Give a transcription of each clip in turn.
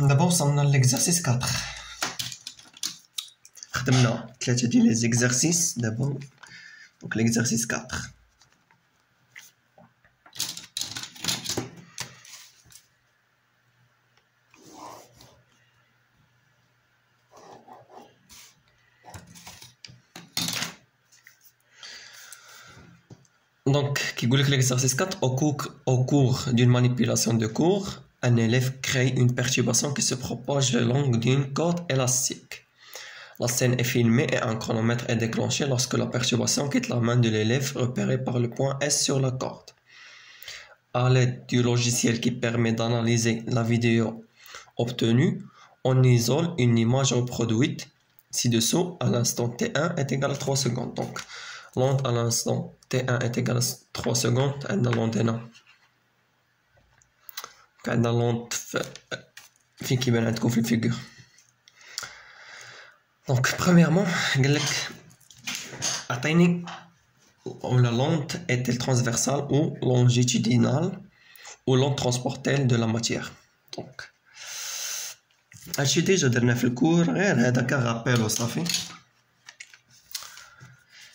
دابا وصلنا ليكزارسيس 4 خدمنا ثلاثه ديال لي زيكزارسيس دابا دونك ليكزارسيس 4 Donc, qui que l'exercice 4, au cours, au cours d'une manipulation de cours, un élève crée une perturbation qui se propage le long d'une corde élastique. La scène est filmée et un chronomètre est déclenché lorsque la perturbation quitte la main de l'élève repérée par le point S sur la corde. À l'aide du logiciel qui permet d'analyser la vidéo obtenue, on isole une image reproduite ci-dessous à l'instant T1 est égal à 3 secondes. Donc, l'onde à l'instant T1 est égal à 3 secondes, et l'onde هنا عندنا l'onde فين كيبان عندكم في الفيغور دونك بريميرمون قال لك عطيني ولا l'onde est-elle transversale ou longitudinale ou l'onde transportelle de la matière دونك هادشي ديجا درنا في الكور غير هذا كغابيل وصافي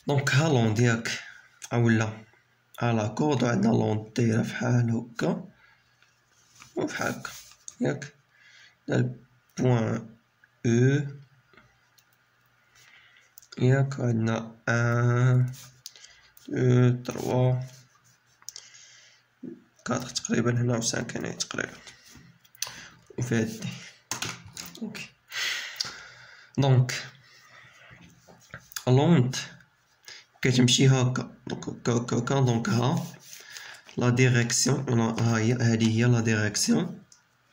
دونك ها لون ديالك اولا على كود وعندنا لون دايره فحال هكا وفحال هكا ياك البوان أو ياك عندنا ان دو تروا كاتر تقريبا هنا و سانك هنايا تقريبا وفي هادي OK donc l'onde كتمشي هكا donc هكا هكا donc ها la direction ها هي هادي هي la direction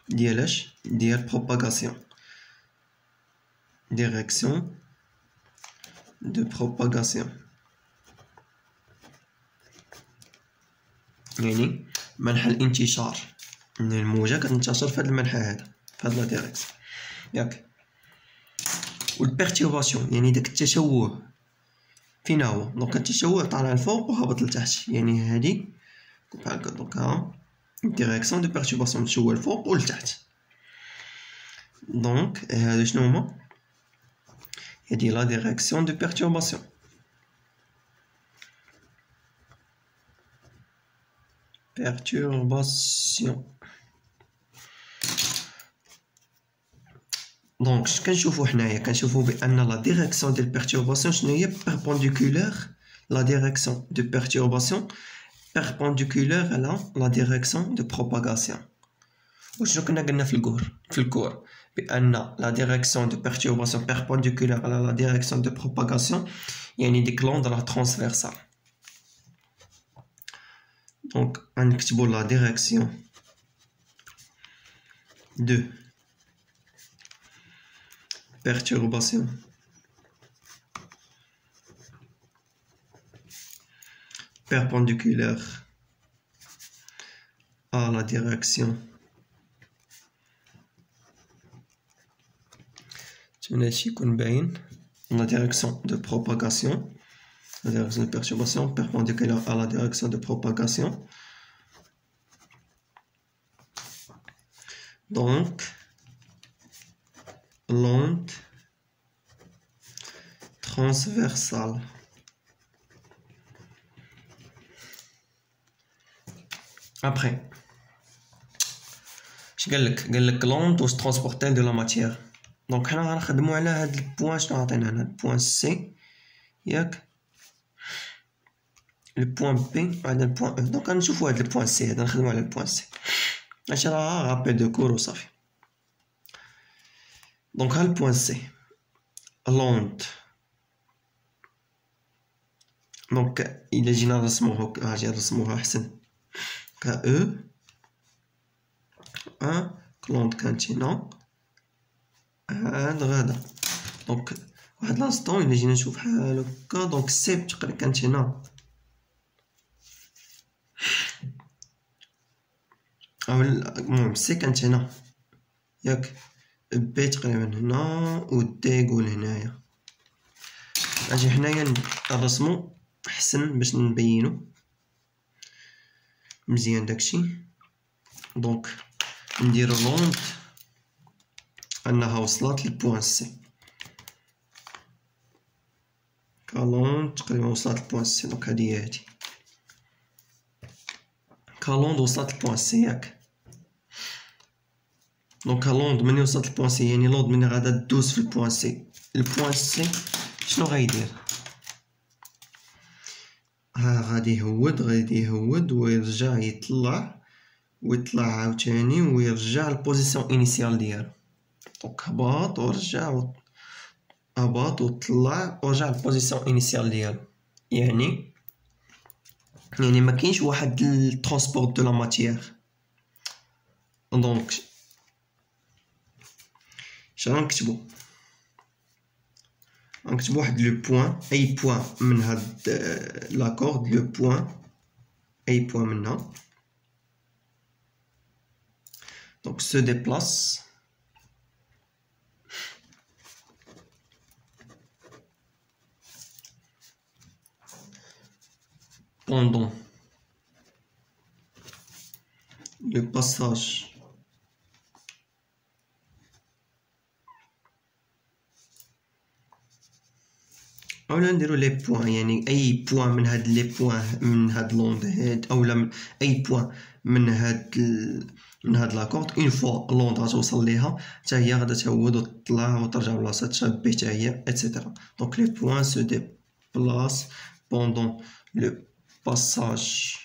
ديال اش ديال propagation direction de propagation يعني منحى الانتشار من الموجة كتنتشر في هاد المنحى هذا في هاد la direction ياك. وال perturbation يعني داك التشوه. فين هو؟ donc التشوه طالع الفوق وهبط لتحت. يعني هادي بحال هكا دونك ها ديريكسيون دو بيرتورباسيون تشوه الفوق ولتحت دونك هادو شنو هما هادي لا ديريكسيون دو بيرتورباسيون perturbation دونك اش كنشوفو حنايا كنشوفو بان لا ديريكسيون ديال بيرتورباسيون شنو هي بيربونديكولير لا ديريكسيون دو بيرتورباسيون بيربونديكولير على لا ديريكسيون دو بروباغاسيون وشنو كنا قلنا في الكور في الكور بان لا ديريكسيون دو بيرتورباسيون بيربونديكولير على لا ديريكسيون دو بروباغاسيون يعني ديك لوند راه ترانسفيرسال دونك غنكتبو لا ديريكسيون دو perturbation Perpendiculaire à la direction. La direction de propagation. La direction de perturbation perpendiculaire à la direction de propagation. Donc l'onde transversale. Après, le l'onde ou se transporter de la matière. Donc, on le point, je le point C, le point P, le point E. Donc, le point C, on va le point C. Je rappel de. Donc, le point C, l'onde. Donc, il est généralement, euh, je أو ان كلونت كانت هنا هاد غادا دونك واحد لانستون الا جينا نشوف بحال هكا دونك سي تقريبا كانت هنا أو المهم سي كانت هنا ياك بي تقريبا هنا و دي يقول هنايا أجي حنايا نرسمو احسن باش نبينو مزيان داكشي. donc نديرو l'onde أنها وصلت لل point C. ك l'onde تقريبا وصلت لل point C. donc هادي هي هادي. ك l'onde وصلت لل point C ياك. donc l'onde ملي وصلت لل point C يعني l'onde ملي غادا دوز في ال point C. ال point C شنو غيدير ها غادي يهود غادي يهود ويرجع يطلع ويطلع عاوتاني ويرجع لل position initiale ديالو. donc هبط ورجع هبط وطلع ورجع لل position initiale ديالو. يعني يعني ما كاينش واحد ال transport de la matière donc شنو نكتبو؟ نكتبو واحد لو بوين اي بوين من هاد لاكورد لو بوين اي بوين منها دونك سو ديبلاس pendant le passage اولا نديرو les points يعني أي point من هاد les points من هاد l'onde هاد اولا من أي point من هاد. من هاد la corde une fois l'onde غتوصل ليها حتى هي غادا تهود وتطلع وترجع بلاصتها بي حتى هي et cetera donc les points se déplacent pendant لو passage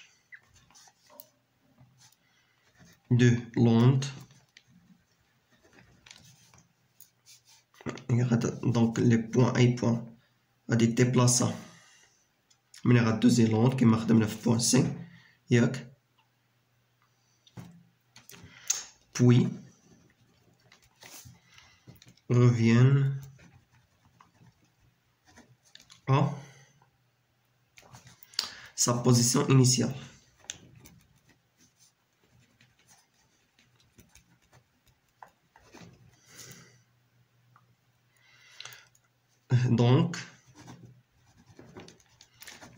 de l'onde donc les points A point غادي ديبلاصا ملي غدوزي لوند كيما خدمنا في بوان سي ياك puis reviennent à sa position initiale. Donc,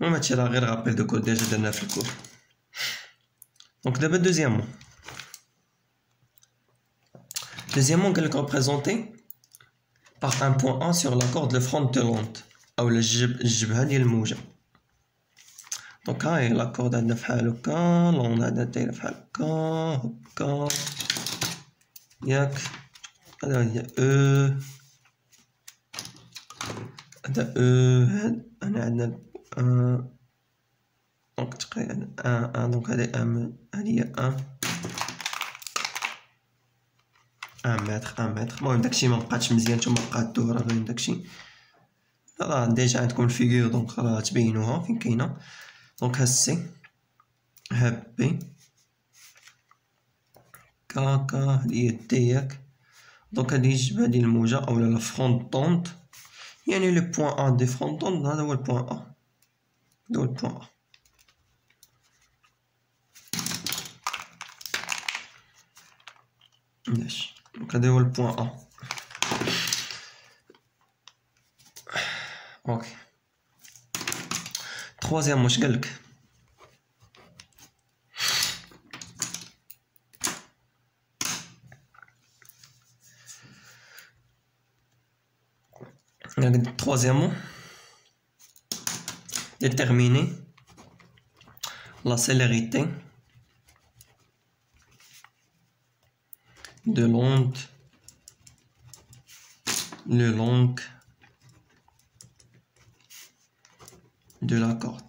المهم هادشي راه غير غابيل دو كود ديجا درناه في الكور دونك دابا دوزيامون دوزيامون قالك ريبريزونتي باغ ان بوان ان سور لا كورد لو فرونت دو لونت اولا الجبهه ديال الموجه دونك هاي لا كورد عندنا فحال هكا لوند عندنا دايره فحال هكا هكا ياك هذا هي او هذا او هنا عندنا دونك تقريبا دونك هذه ام هذه هي ان ان متر ان متر المهم داكشي مبقاتش مزيان نتوما بقات الدورة باين داكشي راه ديجا عندكم الفيغور دونك راه تبينوها فين كاينة دونك ها سي ها بي كاكا هادي هي دياك دونك هادي الجبهة ديال الموجة أولا لا فرونطونت يعني لو بوان أ دي فرونطونت هذا هو البوان أ هذا هو البوان أ ماشي دونك هذا هو البوان أ اوكي تخوازيام واش قالك Troisièmement, déterminer la célérité de l'onde le long de la corde.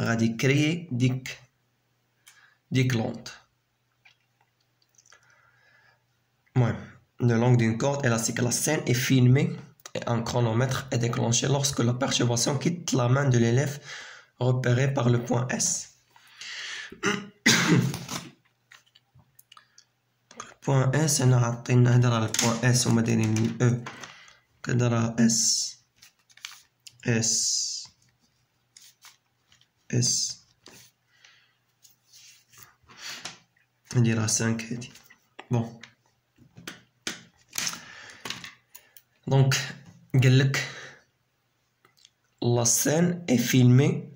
غادي créer ديك ديك l'onde. المهم le long d'une corde élastique. La scène est filmée et un chronomètre est déclenché lorsque la perturbation quitte la main de l'élève repérée par le point S. point S انا عطينا هضره على البوان اس هما دايرين او كدرا اس اس اس نديرها 5 هادي بون دونك قالك لا سين اي فيلمي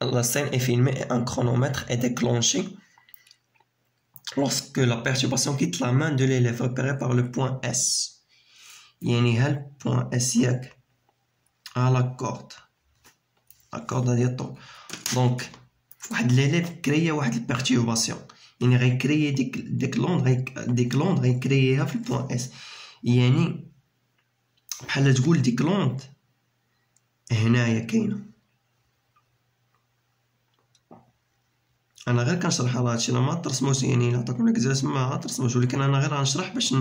la scène est filmée et un chronomètre est déclenché lorsque la perturbation quitte la main de l'élève repérée par le point S يعني هالبوان اس ياك على corde L ديال الطول donc واحد l'élève créa واحد ال perturbation يعني غي créer ديك ديك l'onde ديك l'onde غي créer ها في ال point S يعني بحال تقول ديك l'onde هنايا كاينة. أنا غير كنشرح على هادشي أنا ما ترسموش يعني نعطيكم l'exercice ما ترسموش ولكن أنا غير غنشرح باش.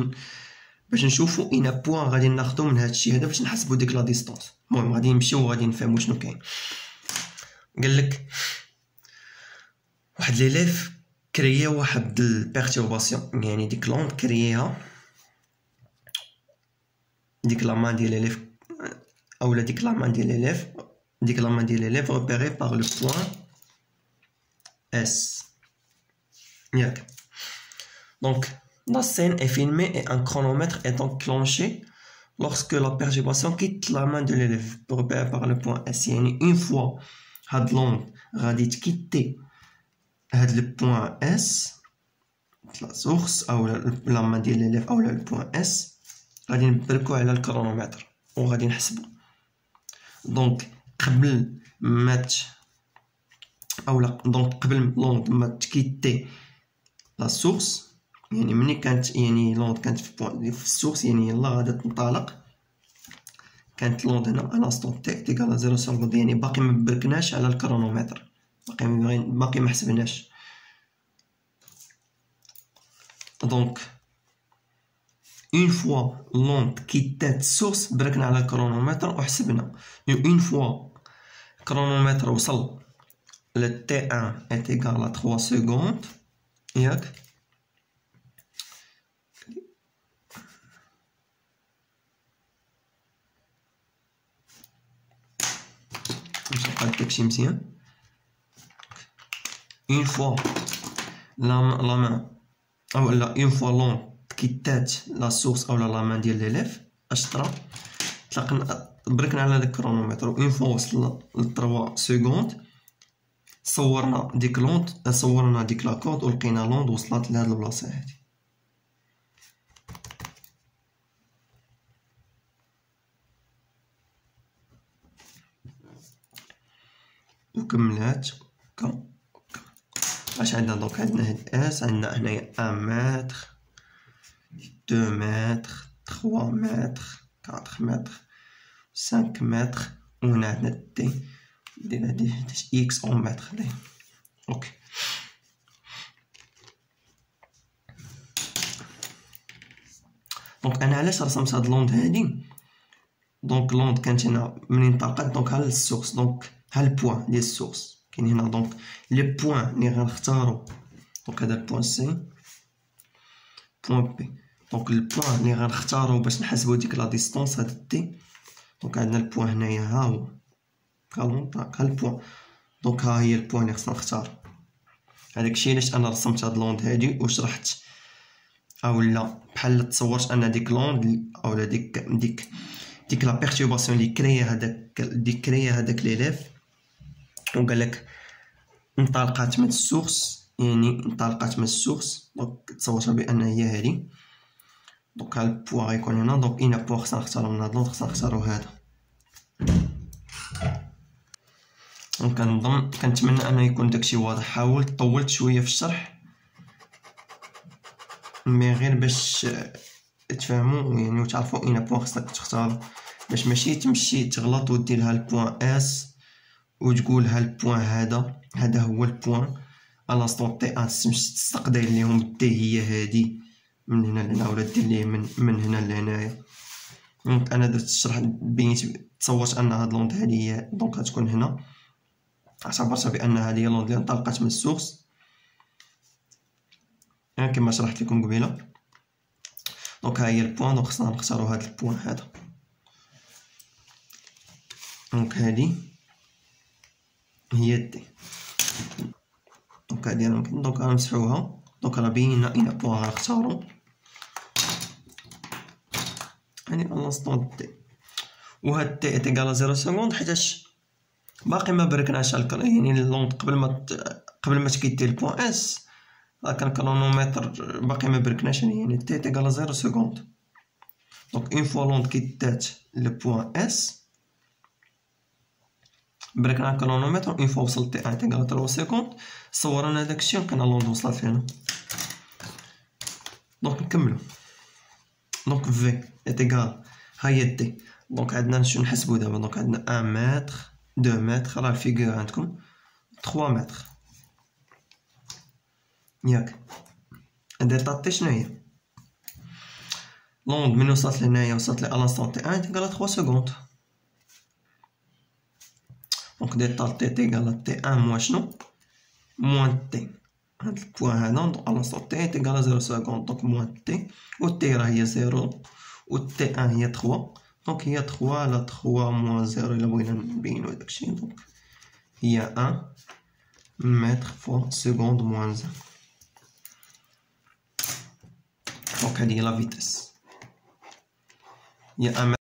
باش نشوفو اين point غادي ناخدو من هادشي هذا باش نحسبو ديك la distance. المهم غادي نمشيو وغادي نفهمو شنو كاين. قالك واحد l'élève créa واحد ال perturbation يعني ديك l'onde كرياها ديك la main ديال l'élève اولا ديك la main ديال l'élève ديك لا مان ديال ليليف repérée باغ لو بوان S. Donc, la scène est filmée et un chronomètre est enclenché lorsque la perturbation quitte la main de l'élève repéré par le point S. Une fois had l'onde غادي quitter le point S la source ou la main de l'élève ou le point S غادي نبركو على الكرونومتر وغادي نحسبو دونك قبل match اولا دونك قبل لوند ما تكيتي لا سورس يعني ملي كانت يعني لوند كانت في, بوان في السورس يعني يلا غادا تنطلق. كانت لوند هنا انستون تي تيكال زيرو سكوند يعني باقي ما بركناش على الكرونومتر. باقي باقي ما حسبناش. donc une fois l'onde كيتات ال source بركنا على ال chronomètre وحسبنا. une fois ال chronomètre وصل T1 est égal à 3 secondes. ياك؟ Une fois la, la main ou la, une fois l'onde كيتات la source أو la main ديال l'élève اش طرا طلقنا بركنا على ال chronomètre une fois وصل ل 3 secondes صورنا ديك l'onde صورنا ديك la corde ولقينا l'onde وصلت لهاد البلاصه هادي وكملات. هكا اش عندنا donc عندنا هاد S عندنا هنايا un mètre deux mètres trois mètres quatre mètres cinq mètres وهنا عندنا تي دير هادي x un mètre OK. donc أنا علاش رسمت هاد l'onde هادي؟ donc l'onde كانت هنا منين طلقت donc ها ال source. donc ها ال point ديال ال source كاين هنا donc les points لي غنختارو donc هذا ال point C point B donc ال point لي غنختارو باش نحسبو ديك la distance هاد t donc عندنا ال point هنايا ها هو كالونطاك ها ال point donc ها هي ال point لي خصنا نختار هذاك الشيء علاش أنا رسمت هاد l'onde هادي وشرحت اولا بحال تصورت ان ديك l'onde اولا ديك ديك ديك la perturbation لي créa هذاك لي créa هذاك l'élève وقال لك؟ انطلقات من ال source يعني انطلقات من ال source donc تصورتها بأن هي هادي. donc ها ال point غيكون هنا. donc اين point خصنا نختارو من هاد l'onde خصنا نختارو هذا. كنظن كنتمنى أنه يكون داكشي واضح. حاولت طولت شوية في الشرح. mais غير باش تفهموا يعني وتعرفوا اين point خصك تختار. باش ماشي تمشي تغلط ودير ال point S. وتقول ال point هذا هذا هو ال point. ال instant t un تمشي تستقدر ليهم t هي هادي. من هنا لهنا ولا دير ليه من, من هنا لهنايا. donc أنا درت الشرح بينيت تصورت أن هاد l'onde هادي هي donc غتكون هنا. اعتبرتها بأن هادي هي l'onde اللي انطلقت من السورس. يعني كما شرحت لكم قبيلة. donc ها هي ال point donc خصنا نختارو هاد ال point هذا. donc هادي. هي d donc هادي ممكن donc غنمسحوها donc راه بينا اين point غنختارو يعني ال instant دي وهاد t est égal zéro seconde حيتاش باقي ما بركناش يعني ال l'onde قبل ما قبل ما ت quitter ال point S. كان chronomètre باقي ما بركناش يعني t est égal zéro seconde. donc une fois l'onde كيتات le point S. بركنا chronomètre une fois وصلت t un est égal trois secondes صور أنا داكشي كان l'onde وصلت فينا donc نكملو donc v est égal هاهي d donc عندنا شنو نحسبو دابا donc عندنا un mètre دو متر راه الفيغور عندكم تخوا متر ياك ديتا تي هي لوند من وصلت لهنايا وصلت لي الانستون تي ان تيكال تخوا سكوند دونك ديتا تي تيكال تي ان موان شنو موان تي هاد البوان هذا دونك الانستون تي تيكال زيرو سكوند دونك موان تي و تي راه هي زيرو و تي ان هي تخوا دونك هي تخوا على تخوا موان زيرو الا بغينا نبينو داكشي دونك هي ان متر فوا سكوند موان زيرو دونك هادي هي لا فيتاس هي ان